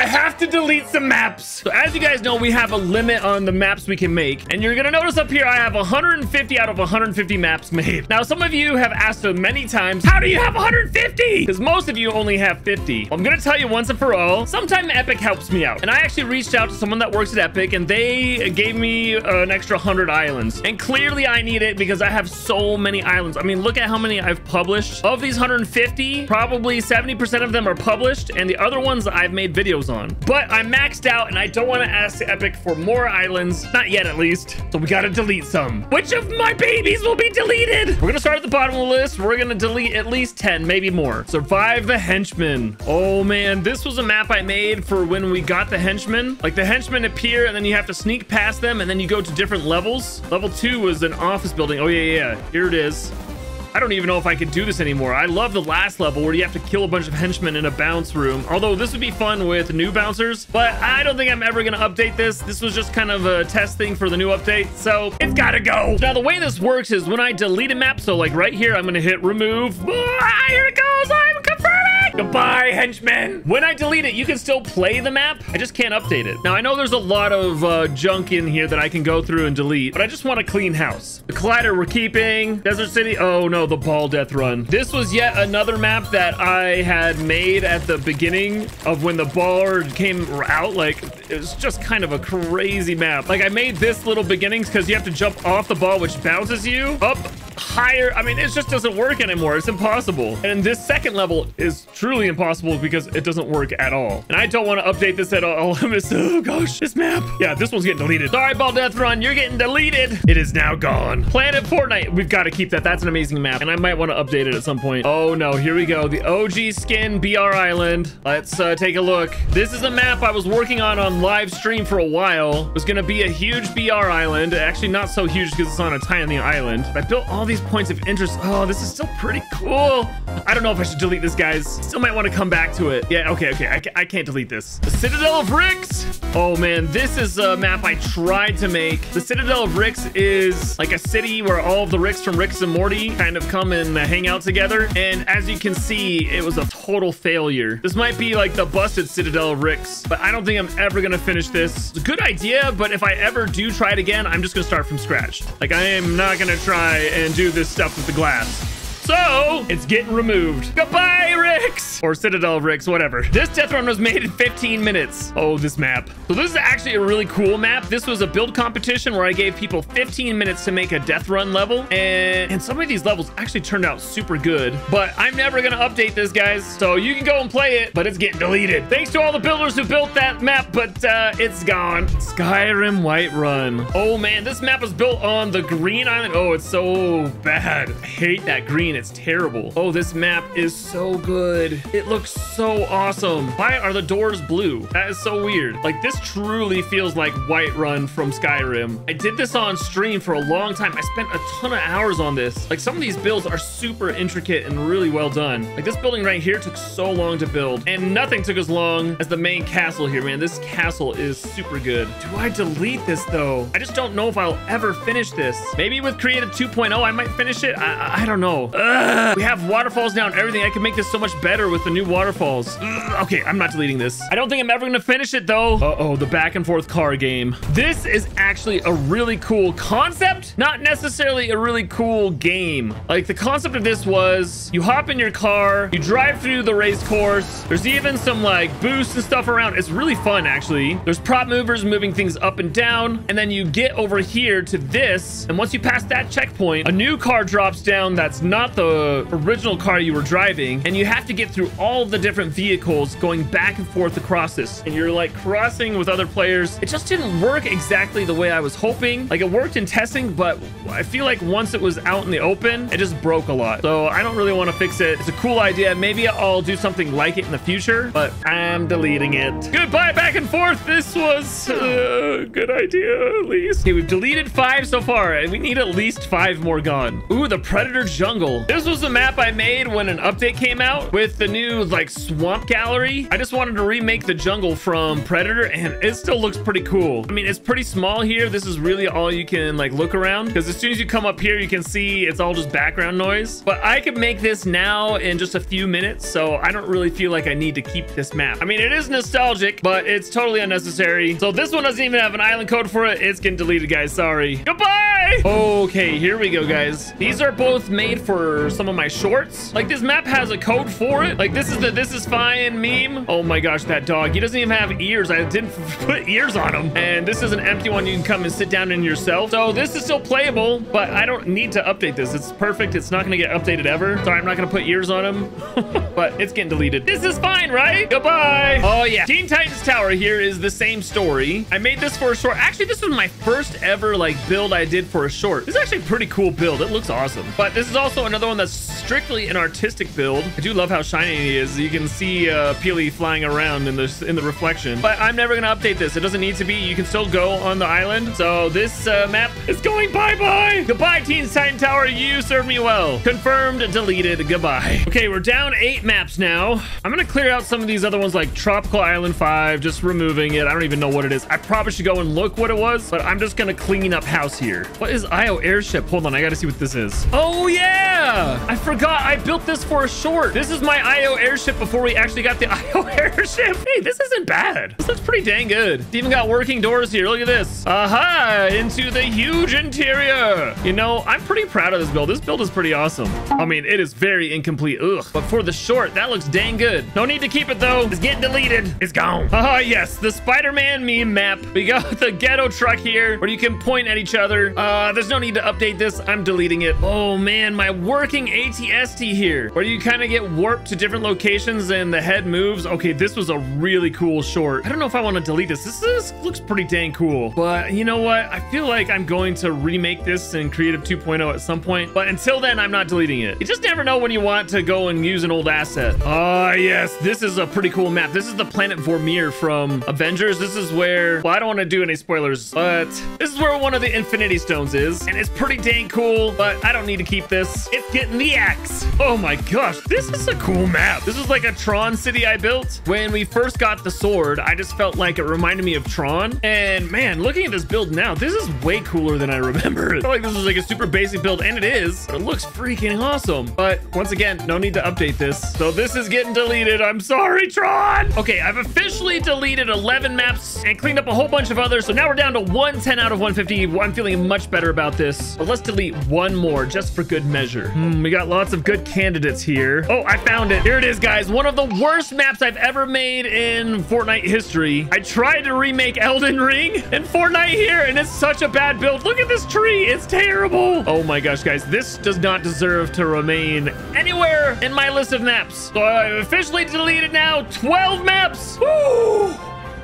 I have to delete some maps. So as you guys know, we have a limit on the maps we can make. And you're going to notice up here, I have 150 out of 150 maps made. Now, some of you have asked so many times, how do you have 150? Because most of you only have 50. Well, I'm going to tell you once and for all, sometime Epic helps me out. And I actually reached out to someone that works at Epic and they gave me an extra 100 islands. And clearly I need it because I have so many islands. I mean, look at how many I've published. Of these 150, probably 70% of them are published and the other ones I've made videos on. But I'm maxed out and I don't want to ask Epic for more islands. Not yet, at least. So we got to delete some. Which of my babies will be deleted? We're going to start at the bottom of the list. We're going to delete at least 10, maybe more. Survive the henchmen. Oh man, this was a map I made for when we got the henchmen. Like the henchmen appear and then you have to sneak past them and then you go to different levels. Level two was an office building. Oh yeah, yeah, here it is. I don't even know if I could do this anymore. I love the last level where you have to kill a bunch of henchmen in a bounce room. Although this would be fun with new bouncers, but I don't think I'm ever going to update this. This was just kind of a test thing for the new update, so it's got to go. Now, the way this works is when I delete a map, so like right here, I'm going to hit remove. Ah, here it goes. I'm. Goodbye, henchmen. When I delete it, you can still play the map. I just can't update it. Now, I know there's a lot of uh, junk in here that I can go through and delete, but I just want a clean house. The Collider we're keeping. Desert City. Oh, no, the Ball Death Run. This was yet another map that I had made at the beginning of when the ball came out. Like, it was just kind of a crazy map. Like, I made this little beginnings because you have to jump off the ball, which bounces you up higher. I mean, it just doesn't work anymore. It's impossible. And this second level is truly impossible because it doesn't work at all. And I don't want to update this at all. I'm just, oh gosh, this map. Yeah, this one's getting deleted. Sorry, Ball Death Run, you're getting deleted. It is now gone. Planet Fortnite. We've got to keep that. That's an amazing map. And I might want to update it at some point. Oh no, here we go. The OG skin BR Island. Let's uh, take a look. This is a map I was working on on live stream for a while. It was going to be a huge BR Island. Actually, not so huge because it's on a tiny island. I built all these points of interest. Oh, this is still pretty cool. I don't know if I should delete this, guys. Still might want to come back to it. Yeah, okay, okay. I, I can't delete this. The Citadel of Ricks. Oh, man. This is a map I tried to make. The Citadel of Ricks is like a city where all of the Ricks from Ricks and Morty kind of come and hang out together. And as you can see, it was a total failure. This might be like the busted Citadel of Ricks, but I don't think I'm ever going to finish this. Good idea, but if I ever do try it again, I'm just going to start from scratch. Like, I am not going to try and do this stuff with the glass. So, it's getting removed. Goodbye, Ricks! Or Citadel of Ricks, whatever. This death run was made in 15 minutes. Oh, this map. So this is actually a really cool map. This was a build competition where I gave people 15 minutes to make a death run level. And, and some of these levels actually turned out super good. But I'm never going to update this, guys. So you can go and play it, but it's getting deleted. Thanks to all the builders who built that map, but uh, it's gone. Skyrim Whiterun. Oh, man. This map was built on the green island. Oh, it's so bad. I hate that green. It's terrible. Oh, this map is so good. It looks so awesome. Why are the doors blue? That is so weird. Like this truly feels like Whiterun from Skyrim. I did this on stream for a long time. I spent a ton of hours on this. Like some of these builds are super intricate and really well done. Like this building right here took so long to build and nothing took as long as the main castle here, man. This castle is super good. Do I delete this though? I just don't know if I'll ever finish this. Maybe with Creative 2.0, I might finish it. I, I don't know. Ugh. Ugh. We have waterfalls now and everything. I can make this so much better with the new waterfalls. Ugh. Okay, I'm not deleting this. I don't think I'm ever to finish it, though. Uh-oh, the back and forth car game. This is actually a really cool concept, not necessarily a really cool game. Like, the concept of this was you hop in your car, you drive through the race course. There's even some, like, boosts and stuff around. It's really fun, actually. There's prop movers moving things up and down, and then you get over here to this, and once you pass that checkpoint, a new car drops down that's not the original car you were driving and you have to get through all the different vehicles going back and forth across this. And you're like crossing with other players. It just didn't work exactly the way i was hoping. Like it worked in testing but i feel like once it was out in the open it just broke a lot. So i don't really want to fix it. It's a cool idea. Maybe i'll do something like it in the future but i'm deleting it. Goodbye back and forth. This was uh, a good idea at least. Okay we've deleted five so far and we need at least five more gone. Ooh the predator jungle This was a map I made when an update came out with the new like swamp gallery. I just wanted to remake the jungle from Predator and it still looks pretty cool. I mean, it's pretty small here. This is really all you can like look around because as soon as you come up here, you can see it's all just background noise. But I could make this now in just a few minutes. So I don't really feel like I need to keep this map. I mean, it is nostalgic, but it's totally unnecessary. So this one doesn't even have an island code for it. It's getting deleted, guys. Sorry. Goodbye. Okay, here we go, guys. These are both made for some of my shorts. Like this map has a code for it. Like this is the this is fine meme. Oh my gosh, that dog. He doesn't even have ears. I didn't put ears on him. And this is an empty one you can come and sit down in yourself. So this is still playable, but I don't need to update this. It's perfect. It's not going to get updated ever. Sorry, I'm not going to put ears on him, but it's getting deleted. This is fine, right? Goodbye. Oh yeah. Teen Titans Tower here is the same story. I made this for a short. Actually, this was my first ever like build I did for a short. This is actually a pretty cool build. It looks awesome. But this is also another one that's strictly an artistic build. I do love how shiny he is. You can see uh, Peely flying around in the in the reflection. But I'm never gonna update this. It doesn't need to be. You can still go on the island. So this uh, map is going bye-bye. Goodbye, Teens Titan Tower. You served me well. Confirmed, deleted. Goodbye. Okay, we're down eight maps now. I'm gonna clear out some of these other ones like Tropical Island 5, just removing it. I don't even know what it is. I probably should go and look what it was, but I'm just gonna clean up house here. What is IO Airship? Hold on, I gotta see what this is. Oh, yeah! I forgot I built this for a short. This is my IO Airship before we actually got the IO Airship. Hey, this isn't bad. This looks pretty dang good. It's even got working doors here. Look at this. Aha! Into the huge interior. You know, I'm pretty proud of this build. This build is pretty awesome. I mean, it is very incomplete. Ugh. But for the short, that looks dang good. No need to keep it, though. It's getting deleted. It's gone. Ah, yes. The Spider-Man meme map. We got the ghetto truck here where you can point at each other. Uh, there's no need to update this. I'm deleting it. Oh, man. My working ATST here where you kind of get warped to different locations and the head moves. Okay, this was a really cool short. I don't know if I want to delete this. This, looks pretty dang cool. But you know what? I feel like I'm going to remake this in Creative 2.0 at some point. But until then, I'm not deleting it. You just never know when you want to go and use an old asset. Ah, uh, yes. This is a pretty cool map. This is the planet Vormir from Avengers. This is where, well, I don't want to do any spoilers, but this is where one of the Infinity Stones is. And it's pretty dang cool, but I don't need to keep this. Getting the axe. Oh my gosh, this is a cool map. This is like a Tron city I built. When we first got the sword, I just felt like it reminded me of Tron. And man, looking at this build now, this is way cooler than I remember. I feel like this was like a super basic build, and it is. But it looks freaking awesome. But once again, no need to update this. So this is getting deleted. I'm sorry, Tron. Okay, I've officially deleted 11 maps and cleaned up a whole bunch of others. So now we're down to 110 out of 150. I'm feeling much better about this. But let's delete one more just for good measure. Hmm, we got lots of good candidates here. Oh, I found it. Here it is, guys. One of the worst maps I've ever made in Fortnite history. I tried to remake Elden Ring in Fortnite here, and it's such a bad build. Look at this tree. It's terrible. Oh my gosh, guys. This does not deserve to remain anywhere in my list of maps. So I've officially deleted now 12 maps. Woo!